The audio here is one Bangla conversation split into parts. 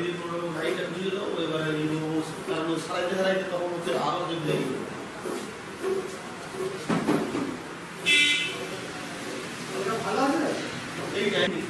ತಿಳ್ಕೊಳ್ಳೋ ರೈಟ್ ಅನ್ನಿಲ್ಲೋ ಇವು ನಾನು ಸರಳ ರೈಟ್ ತಗೊಂಡು ಆರೋಗ್ಯದ ಫಲ ಇದೆ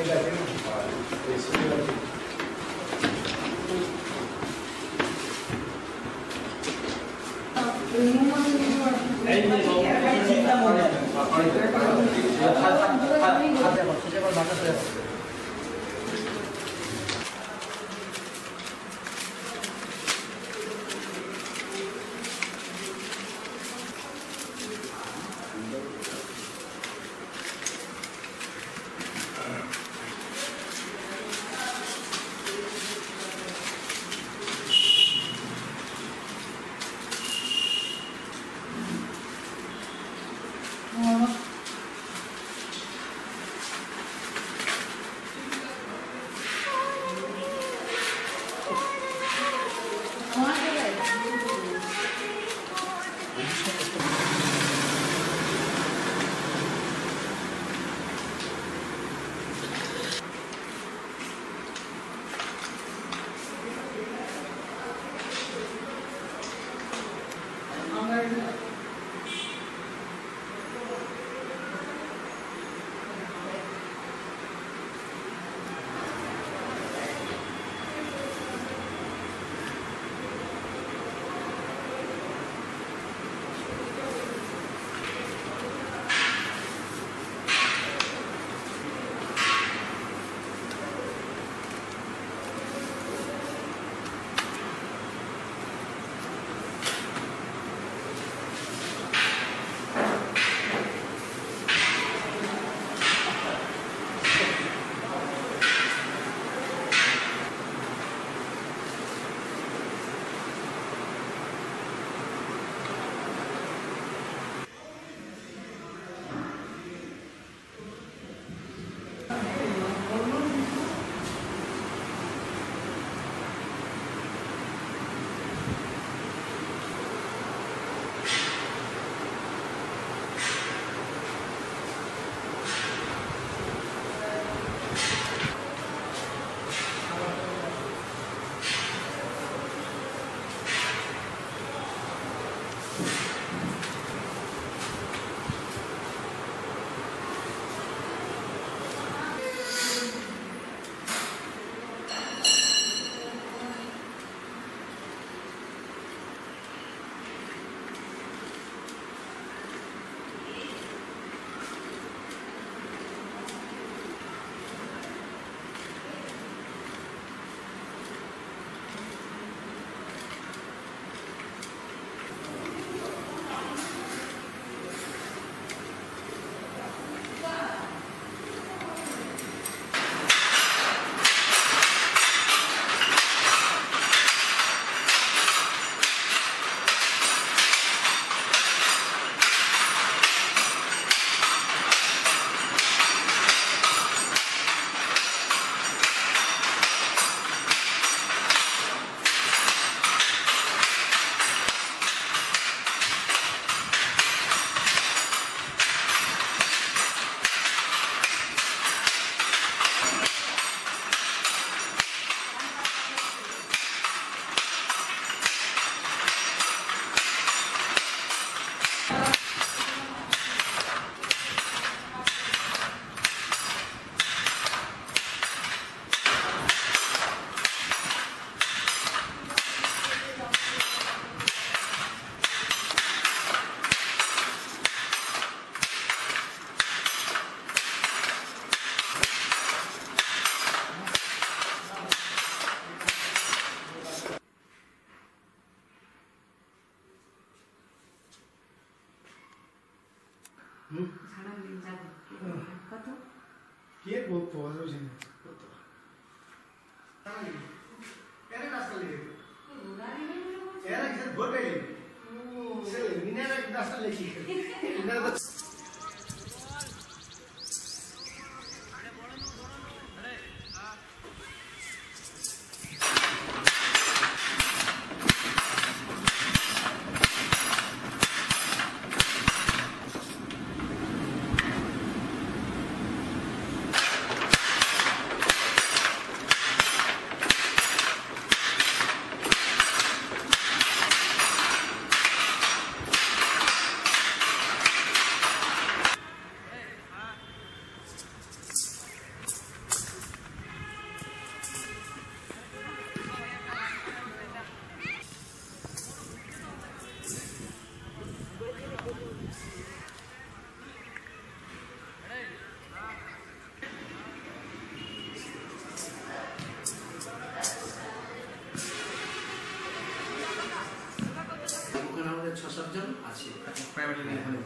다, 다, 다, 다, 다, 다, 다, 다, 다, 다, 얘뭐 보아서 지금 그것도 당연히 얘네 가스를 얘네 얘네 이제 버려 얘네 이제 가스를 얘기 얘네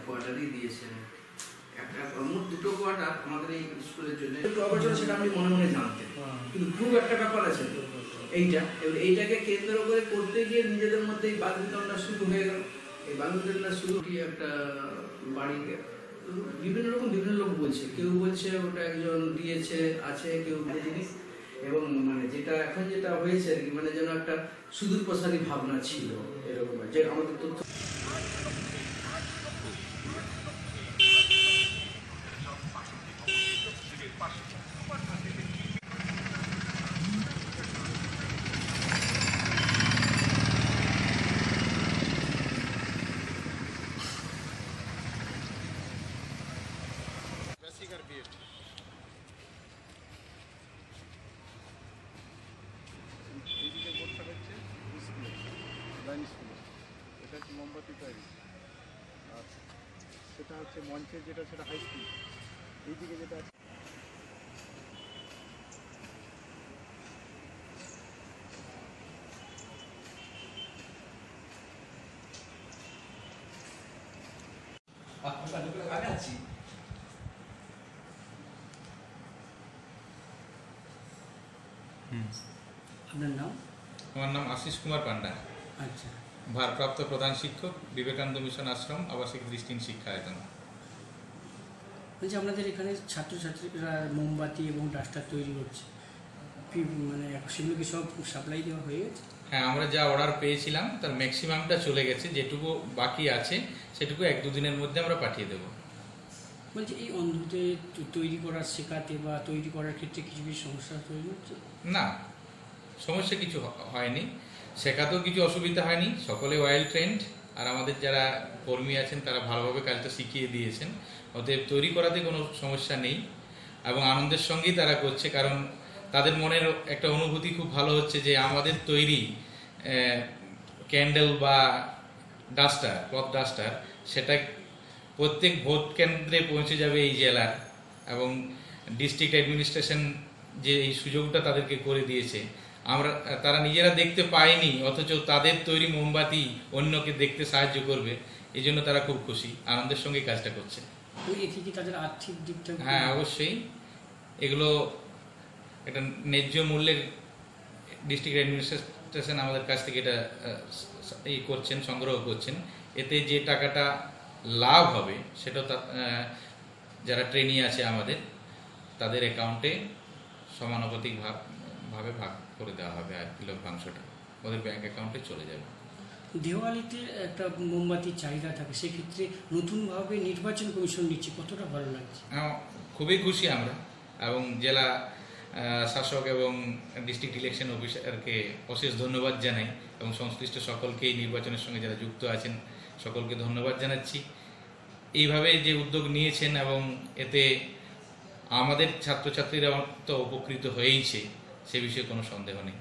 কোয়ার্টারই দিয়েছেন। একটা মোট দুটো কোয়ার্টার আমাদের এই স্কুলের জন্য। একটু অবচল সেটা আপনি মনে মনে জানতেন। কিন্তু খুব একটা ব্যাপার আছে। এইটা এবার এইটাকে কেন্দ্র করে করতে গিয়ে নিজেদের মধ্যে এই বাগবিতণ্ডা শুরু হয়ে গেল। এই বাগবিতণ্ডা শুরু একটা বাড়ি বিভিন্ন রকম বিভিন্ন লোক বলছে। কেউ বলছে ওটা একজন দিয়েছে আছে কেউ জিনিস এবং মানে যেটা এখন যেটা হয়েছে আর কি মানে যেন একটা সুদূর প্রসারী ভাবনা ছিল এরকম যে আমাদের তথ্য স্কুলে এটা হচ্ছে মোমবাতি তৈরি। আর সেটা হচ্ছে মঞ্চের যেটা সেটা হাই স্কুল এইদিকে যেটা আছে আপনার নাম? আমার নাম আশিস কুমার পান্ডা। ভারপ্রাপ্ত প্রধান শিক্ষক বিবেকানন্দ মিশন আশ্রম আবাসিক দৃষ্টিহীন শিক্ষায়তন বলছি আমাদের এখানে ছাত্রছাত্রীরা মোমবাতি এবং ডাস্টার তৈরি করছে। মানে সেগুলো কি সব সাপ্লাই দেওয়া হয়ে গেছে? হ্যাঁ আমরা যা অর্ডার পেয়েছিলাম তার ম্যাক্সিমামটা চলে গেছে যেটুকু বাকি আছে সেটুকু এক দুদিনের মধ্যে আমরা পাঠিয়ে দেবো। বলছি এই অন্ধদের তৈরি করা শেখাতে বা তৈরি করার ক্ষেত্রে কিছু কিছু সমস্যা তৈরি হচ্ছে? না সমস্যা কিছু হয়নি। শেখাতেও কিছু অসুবিধা হয়নি। সকলে ওয়েল ট্রেন্ড আর আমাদের যারা কর্মী আছেন, তারা ভালোভাবে কাজটা শিখিয়ে দিয়েছেন। অতএব তৈরি করাতে কোনো সমস্যা নেই। এবং আনন্দের সঙ্গেই তারা করছে, কারণ তাদের মনের একটা অনুভূতি খুব ভালো হচ্ছে যে আমাদের তৈরি ক্যান্ডেল বা ডাস্টার ক্লথ ডাস্টার সেটা প্রত্যেক ভোট কেন্দ্রে পৌঁছে যাবে এই জেলার। এবং ডিস্ট্রিক্ট অ্যাডমিনিস্ট্রেশন যে এই সুযোগটা তাদেরকে করে দিয়েছে আমরা তারা নিজেরা দেখতে পায়নি অথচ তাদের তৈরি মোমবাতি অন্যকে দেখতে সাহায্য করবে এই জন্য তারা খুব খুশি আনন্দের সঙ্গে কাজটা করছে। তাদের আর্থিক দিকটা হ্যাঁ অবশ্যই। এগুলো একটা ন্যায্য মূল্যের ডিস্ট্রিক্ট অ্যাডমিনিস্ট্রেশন আমাদের কাছ থেকে এটা এই করছেন সংগ্রহ করছেন। এতে যে টাকাটা লাভ হবে সেটা যারা ট্রেনি আছে আমাদের তাদের অ্যাকাউন্টে সমানুপাতিক ভাগ ভাবে ভাগ করে দেওয়া হবে আর কি লভ্যাংশটা ওদের ব্যাংক অ্যাকাউন্টে চলে যাবে। দেওয়ালিতে একটা মোমবাতির চাহিদা থাকে সেক্ষেত্রে নতুনভাবে নির্বাচন কমিশন নিচ্ছে কতটা ভালো লাগছে? খুবই খুশি আমরা এবং জেলা শাসক এবং ডিস্ট্রিক্ট ইলেকশন অফিসারকে অশেষ ধন্যবাদ জানাই এবং সংশ্লিষ্ট সকলকে এই নির্বাচনের সঙ্গে যারা যুক্ত আছেন সকলকে ধন্যবাদ জানাচ্ছি। এইভাবে যে উদ্যোগ নিয়েছেন এবং এতে আমাদের ছাত্রছাত্রীরা তো উপকৃত হয়েইছে। সে বিষয়ে কোনো সন্দেহ নেই।